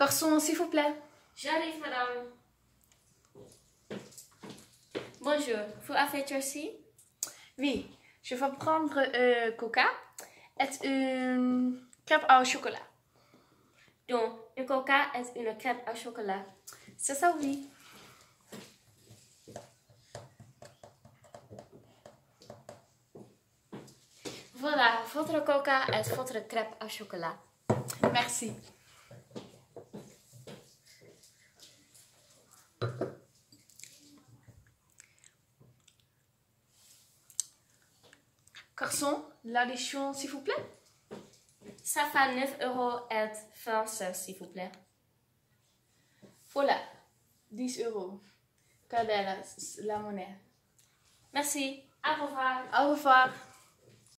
Garçon, s'il vous plaît. J'arrive, madame. Bonjour, vous avez aussi Oui, je vais prendre euh, coca et une crêpe au chocolat. Donc, un coca et une crêpe au chocolat. C'est ça, oui. Voilà, votre coca et votre crêpe au chocolat. Merci. Garçon, l'addition, s'il vous plaît. Ça fait 9 euros et 20 cents, s'il vous plaît. Voilà, 10 euros. Cadê la, la monnaie? Merci. Au revoir. Au revoir.